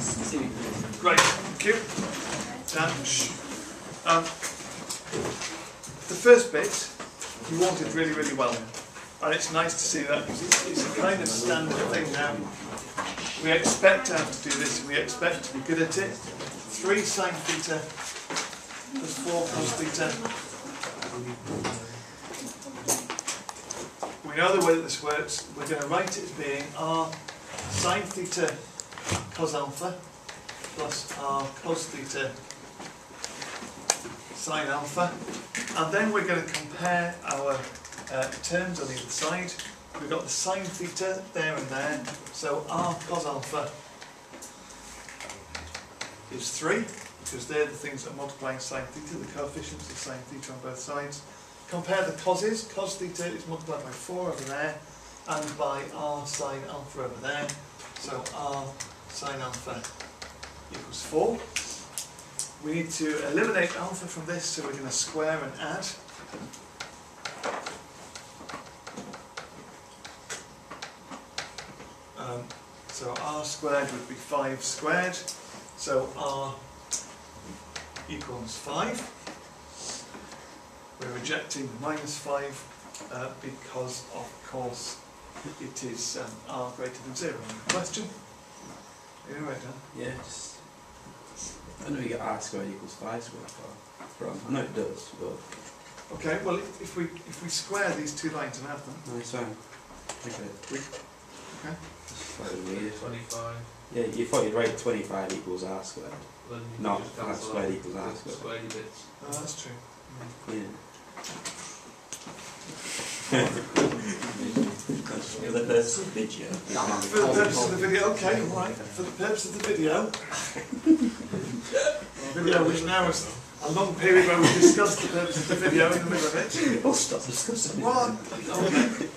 Great, thank you. Um, the first bit you wanted really, really well. And it's nice to see that because it's, it's a kind of standard thing now. We expect to have to do this we expect to be good at it. 3 sine theta plus 4 cos theta. We know the way that this works. We're going to write it as being r sine theta cos alpha plus r cos theta sine alpha. And then we're going to compare our uh, terms on either side. We've got the sine theta there and there. So r cos alpha is 3, because they're the things that are multiplying sine theta, the coefficients of sine theta on both sides. Compare the coses. Cos theta is multiplied by 4 over there, and by r sine alpha over there. So r sine alpha equals 4. We need to eliminate alpha from this, so we're going to square and add. Um, so r squared would be 5 squared, so r equals 5. We're rejecting minus 5 uh, because, of course, it is um, r greater than 0. in the Question? Are you right, Dan? Yeah, just. I know you get r squared equals 5 squared from. I know it does, but. Okay, well, if if we if we square these two lines and add them, No, it's fine. Okay. okay, That's slightly weird. 25. Yeah, you thought you'd write 25 equals r squared. Then you No, just r squared equals r squared. squaredy bits. oh, that's true. Yeah. For the purpose of the video. For the purpose of the video, okay, all right. For the purpose of the video, video which now is a long period where we discussed the purpose of the video in the middle of it. Oh, stop discussing What? Okay.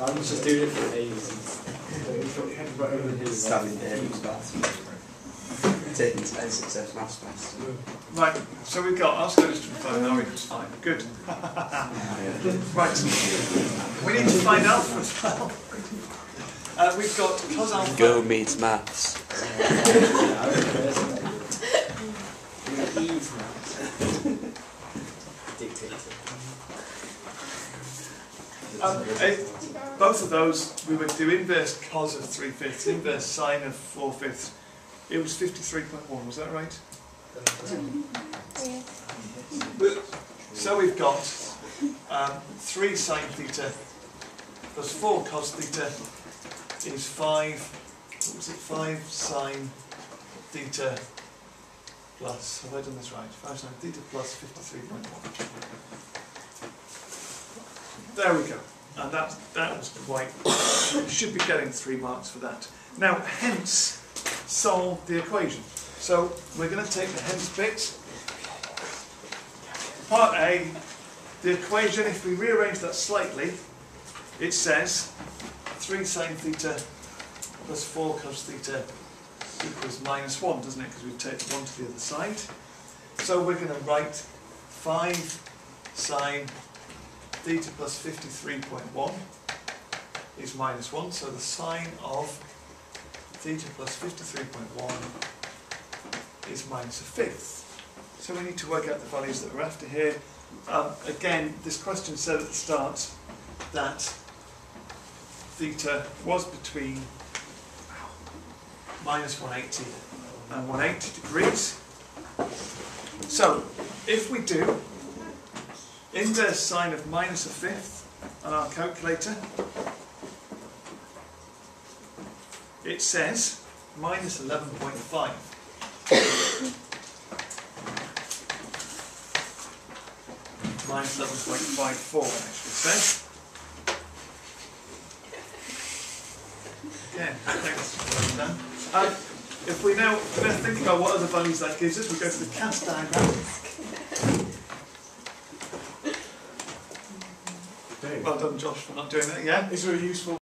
I was just doing it for Hayes. Stabbing there, use bathroom. Taking ten success maths test. Right, so we've got R squared is 25 and R equals 5. Good. Right. We need to find alpha as well. Uh, we've got cos alpha. Go meets maths. Eve Dictator. Um, eh, both of those, we would do inverse cos of 3 fifths, inverse sine of 4 fifths. It was 53.1, was that right? So we've got um, 3 sine theta plus 4 cos theta is 5, what was it, 5 sine theta plus, have I done this right? 5 sine theta plus 53.1. There we go. And that, that was quite, should be getting three marks for that. Now, hence, solve the equation. So, we're going to take the hence bit. Part A, the equation, if we rearrange that slightly, it says 3 sine theta plus 4 cos theta equals minus 1, doesn't it? Because we take 1 to the other side. So we're going to write 5 sine theta plus 53.1 is minus 1, so the sine of theta plus 53.1 is minus a fifth. So we need to work out the values that we're after here. Um, again, this question said at the start that theta was between minus 180 and 180 degrees. So, if we do inverse sine of minus a fifth on our calculator, it says minus 11.5. minus 11.54 actually says. Again, thanks. Um, if we now think about what other values that gives us, we go to the cast diagram. Well done, Josh, for not doing that. Yeah, It's very useful